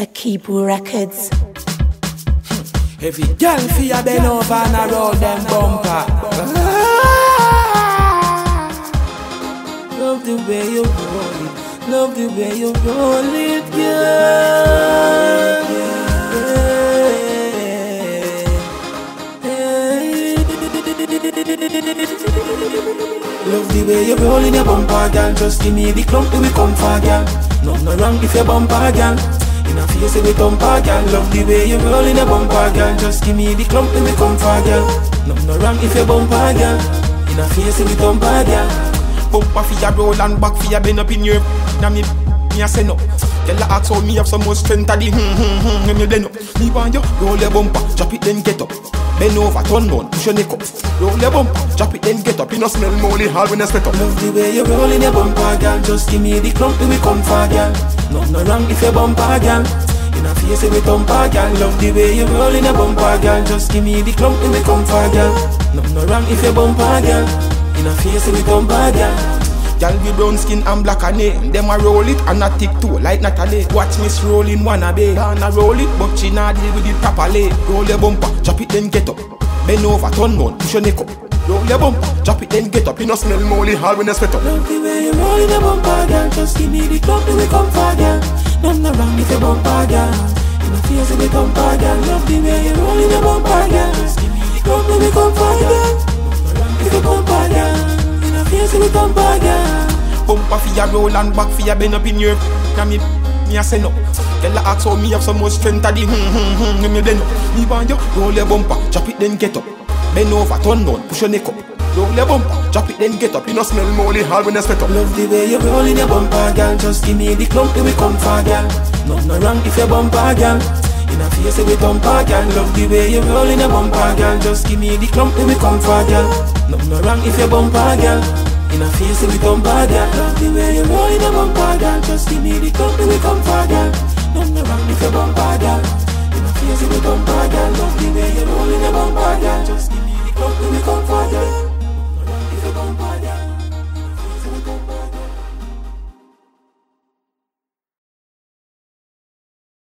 Akeebu Records. Every girl fi a bend over and a roll them bumper. Love the way you roll it, love the way you roll it, girl. Love the way you rollin' your bumper, girl. Just give me the clump, we come far, girl. Nothing no wrong if you bumper, girl. In a face with bumper, girl. Love the way you rollin' your bumper, girl. Just give me the clump, we come far, girl. Nothing no wrong if you bumper, girl. In a face with bumper, girl. Bumper for your roll and back for your bend up in your Now me, me a say no Girl I ask how me have so much strength at the hmm hmm hmm When you then up Me want you roll your bumper Drop it then get up Bend over, turn round, push your neck up Roll your bumper Drop it then get up You no smell molly hard when you spit up Love the way you rollin' your bumper, girl. Just give me the clump, we come far, girl. Nothing no wrong if you bumper, girl. In a face with bumper, girl. Love the way you rollin' your bumper, girl. Just give me the clump, in the comfort, girl. Nothing no wrong if you bumper, girl. In a face with bumper, girl. Girl with brown skin and black and nail Them a roll it and a tick too like Natalie Watch miss rolling wanna be. Gonna roll it but she not deal with it properly Roll your bumper, chop it then get up Bend over, turn round, push your neck up Roll your bumper, chop it then get up You no smell molly hard when you sweat up Love the way you rollin' your bumper, girl. Just give me the clump, we come far, girl. Nothing no wrong if you bumper, girl. In a face with bumper, girl. Love the way you rollin' your bumper, girl. Just give me come far, girl. Nothing no wrong if you bumper, girl. In a face with bumper, girl. Bumper for your roll and back for your bend up in your Now me, me a say no Girl I ask how me have so much strength at the hmm hmm hmm When you then up Me want you roll your bumper Chop it then get up Bend over, turn round, push your neck up Roll your bumper Chop it then get up You no smell molly hard when you sweat up Love the way you rollin' your bumper, girl. Just give me the clump, we come far, girl. Nothing no wrong if you bumper, girl. In a face with bumper, girl. Love the way you rollin' your bumper, girl. Just give me the clump, we come far, girl. Nothing no wrong if you bumper, girl. In a face with bumper, girl. Love the way you rollin' your bumper, girl. Just give me the clump, we come far, girl. Nothing no wrong if you bumper, girl.